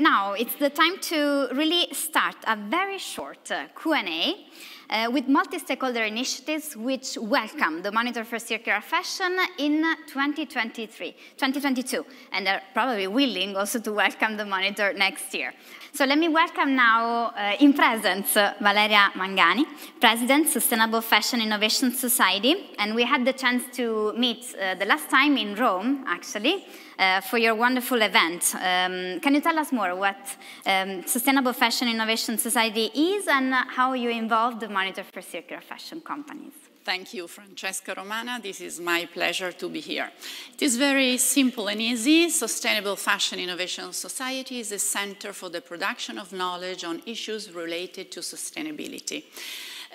Now it's the time to really start a very short uh, Q&A uh, with multi-stakeholder initiatives which welcome the Monitor for Circular Fashion in 2023, 2022, and are probably willing also to welcome the Monitor next year. So let me welcome now uh, in presence uh, Valeria Mangani, President, Sustainable Fashion Innovation Society, and we had the chance to meet uh, the last time in Rome, actually, uh, for your wonderful event. Um, can you tell us more what um, Sustainable Fashion Innovation Society is and how you involve the For Circular Fashion companies? Thank you, Francesca Romana. This is my pleasure to be here. It is very simple and easy. Sustainable Fashion Innovation Society is a center for the production of knowledge on issues related to sustainability.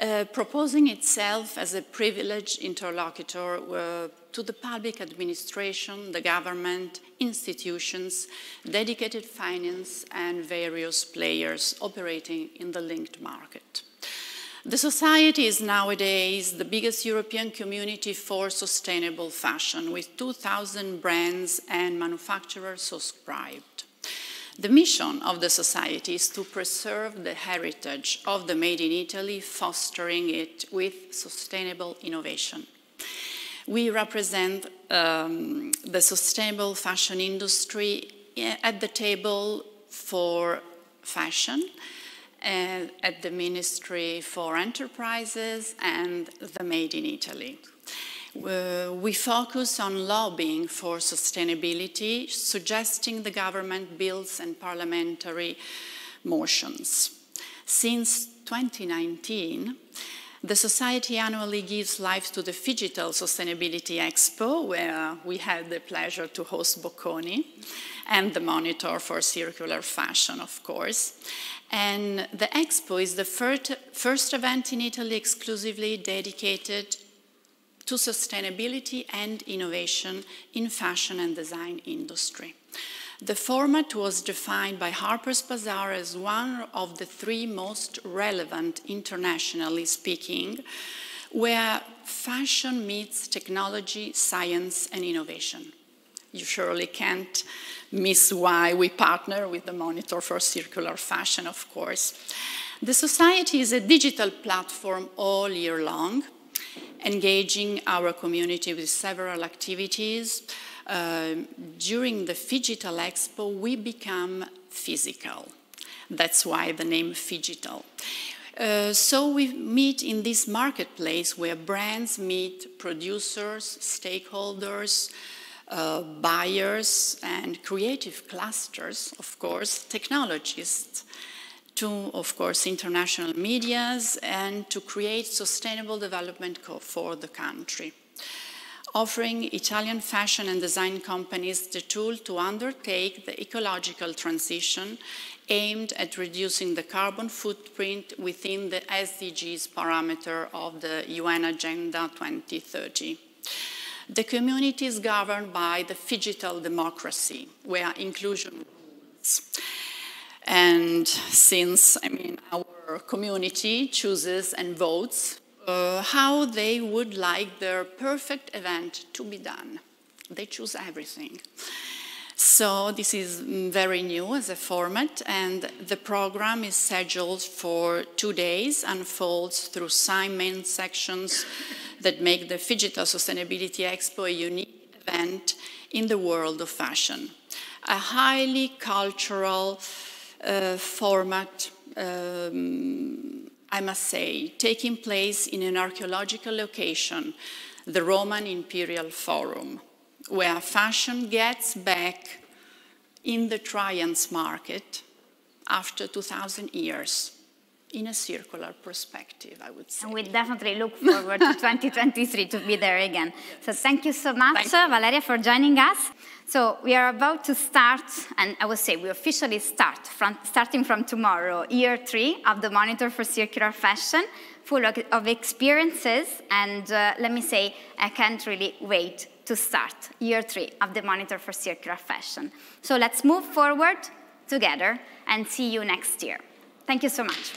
Uh, proposing itself as a privileged interlocutor uh, to the public administration, the government, institutions, dedicated finance, and various players operating in the linked market. The society is nowadays the biggest European community for sustainable fashion, with 2,000 brands and manufacturers subscribed. The mission of the society is to preserve the heritage of the Made in Italy, fostering it with sustainable innovation. We represent um, the sustainable fashion industry eh, at the table for fashion, at the Ministry for Enterprises and the Made in Italy. Uh, we focus on lobbying for sustainability, suggesting the government bills and parliamentary motions. Since 2019, the Society annually gives life to the Phygital Sustainability Expo, where we had the pleasure to host Bocconi, and the Monitor for Circular Fashion, of course. And the Expo is the first, first event in Italy exclusively dedicated to sustainability and innovation in fashion and design industry. The format was defined by Harper's Bazaar as one of the three most relevant internationally speaking, where fashion meets technology, science, and innovation. You surely can't miss why we partner with the Monitor for Circular Fashion, of course. The Society is a digital platform all year long, engaging our community with several activities. Uh, during the Phygital Expo, we become physical. That's why the name Phygital. Uh, so we meet in this marketplace where brands meet producers, stakeholders, uh, buyers and creative clusters, of course, technologists, to, of course, international medias, and to create sustainable development for the country, offering Italian fashion and design companies the tool to undertake the ecological transition aimed at reducing the carbon footprint within the SDGs parameter of the UN Agenda 2030. The community is governed by the digital democracy, where inclusion rules. And since, I mean, our community chooses and votes uh, how they would like their perfect event to be done, they choose everything. So this is very new as a format, and the program is scheduled for two days, unfolds through six main sections that make the Phygital Sustainability Expo a unique event in the world of fashion. A highly cultural uh, format, um, I must say, taking place in an archaeological location, the Roman Imperial Forum, where fashion gets back in the Trajan's market after 2,000 years in a circular perspective, I would say. And we definitely look forward to 2023 to be there again. So thank you so much, Valeria, for joining us. So we are about to start, and I would say we officially start, from, starting from tomorrow, year three of the Monitor for Circular Fashion, full of, of experiences, and uh, let me say, I can't really wait to start year three of the Monitor for Circular Fashion. So let's move forward together and see you next year. Thank you so much.